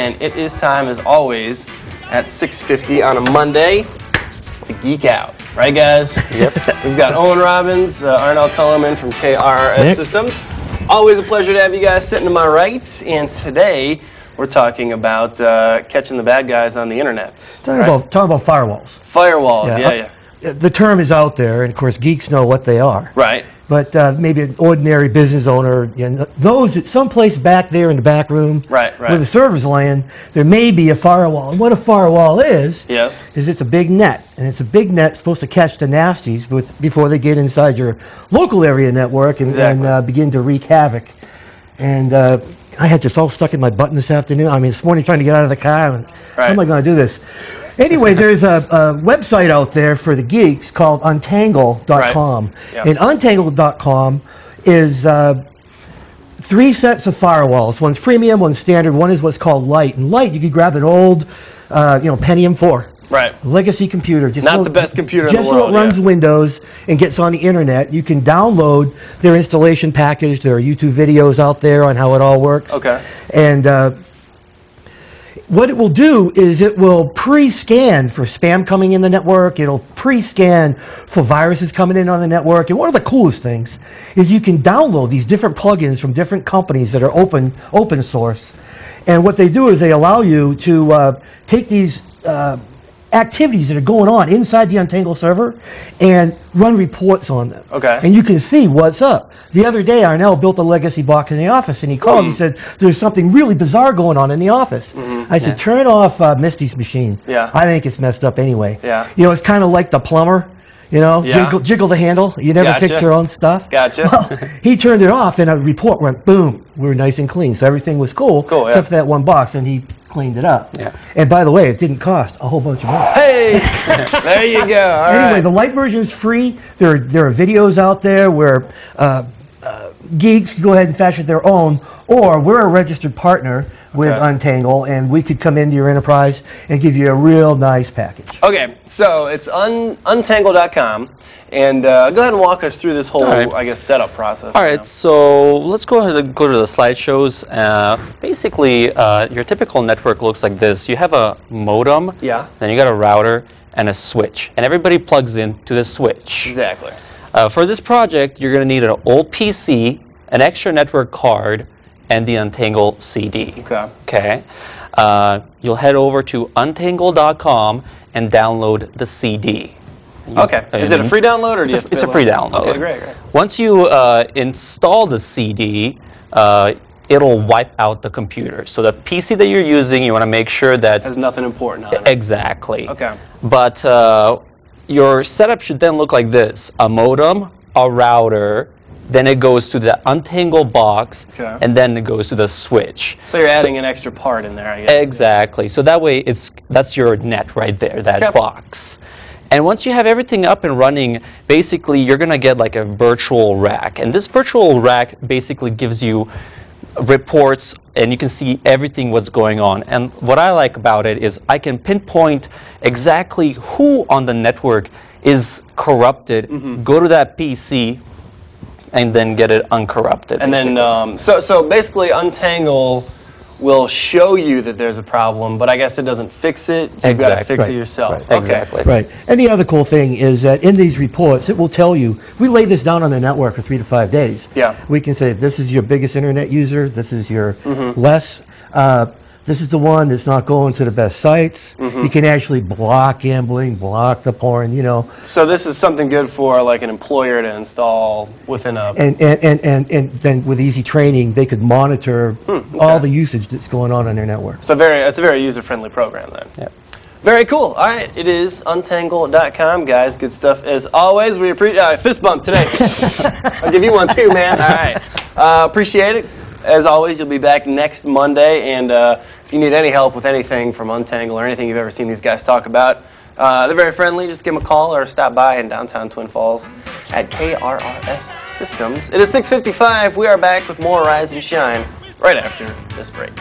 And it is time, as always, at 6.50 on a Monday to geek out. Right, guys? Yep. We've got Owen Robbins, uh, Arnell Cullerman from KRRS Nick. Systems. Always a pleasure to have you guys sitting to my right. And today, we're talking about uh, catching the bad guys on the internet. Talking right? about talking about firewalls. Firewalls, yeah, uh, yeah. uh, The term is out there, and of course, geeks know what they are. Right. But uh, maybe an ordinary business owner, you know, knows that someplace back there in the back room, Right, right. where the servers land, there may be a firewall. And what a firewall is, Yes. is it's a big net, and it's a big net supposed to catch the nasties with, before they get inside your local area network and, Exactly. and uh, begin to wreak havoc. And uh, I had this all stuck in my butt this afternoon. I mean, this morning trying to get out of the car, and Right. how am I going to do this? Anyway, there's a, a website out there for the geeks called Untangle.com, Right. Yeah. and Untangle.com is uh, three sets of firewalls. One's premium, one's standard, one is what's called light. And light, you could grab an old, uh, you know, Pentium 4 Right. legacy computer. Just Not the best computer in the just so it runs yeah. Windows and gets on the internet. You can download their installation package. There are YouTube videos out there on how it all works. Okay. And uh, what it will do is it will pre-scan for spam coming in the network. It'll pre-scan for viruses coming in on the network. And one of the coolest things is you can download these different plugins from different companies that are open open source. And what they do is they allow you to uh, take these uh, activities that are going on inside the Untangle server and run reports on them. Okay. And you can see what's up. The other day, Arnell built a legacy box in the office, and he called. Hmm. He said, "There's something really bizarre going on in the office." Hmm. I said, Yeah. "Turn off uh, Misty's machine." Yeah. I think it's messed up anyway. Yeah. You know, it's kind of like the plumber. You know, Yeah. jiggle, jiggle the handle. You never Gotcha. fix your own stuff. Gotcha. Well, he turned it off, and a report went boom. We were nice and clean, so everything was cool, Cool, yeah. except for that one box, and he cleaned it up. Yeah. And by the way, it didn't cost a whole bunch of money. Hey! there you go. All right. Anyway, the light version is free. There are, there are videos out there where uh, geeks can go ahead and fashion their own, or we're a registered partner with Okay. Untangle, and we could come into your enterprise and give you a real nice package. Okay, so it's un, untangle.com, and uh, go ahead and walk us through this whole, All right. I guess, setup process. All right, you right, know. so let's go ahead and go to the slideshows. Uh, basically, uh, your typical network looks like this. You have a modem, Yeah. then you got a router and a switch, and everybody plugs in to the switch. Exactly. Uh, for this project, you're going to need an old PC, an extra network card, and the Untangle CD. Okay. Okay. Uh, you'll head over to untangle.com and download the CD. You- Okay. Is it a free download or It's a, it's a free download. Okay, great, great. Once you uh, install the CD, uh, it'll wipe out the computer. So the PC that you're using, you want to make sure that Has nothing important on it. exactly. Okay. But uh, your setup should then look like this: a modem, a router, then it goes to the untangle box, Okay. and then it goes to the switch. So you're adding an extra part in there, I guess. Exactly. So that way, it's that's your net right there, that Yep. box. And once you have everything up and running, basically you're going to get like a virtual rack. And this virtual rack basically gives you reports and you can see everything what's going on. And what I like about it is I can pinpoint exactly who on the network is corrupted, Mm-hmm. go to that PC, and then get it uncorrupted. And then, um, so, so basically, Untangle will show you that there's a problem, but I guess it doesn't fix it. You've got to Exactly. fix it Right, yourself. right. Okay. Exactly. Right. And the other cool thing is that in these reports, it will tell you, we lay this down on the network for three to five days. Yeah. We can say, this is your biggest internet user, this is your Mm-hmm. less, uh, this is the one that's not going to the best sites. Mm-hmm. You can actually block gambling, block the porn, you know. So this is something good for like an employer to install within a. And, and, and, and, and then with easy training, they could monitor Hmm, all the usage that's going on on their network. So very, it's a very user-friendly program then. Yep. Very cool. All right, it is untangle.com, guys. Good stuff as always. We appreciate uh, fist bump today. I'll give you one too, man. All right, uh, appreciate it. As always, you'll be back next Monday, and uh, if you need any help with anything from Untangle or anything you've ever seen these guys talk about, uh, they're very friendly. Just give them a call or stop by in downtown Twin Falls at KRRS Systems. It is 6:55. We are back with more Rise and Shine right after this break.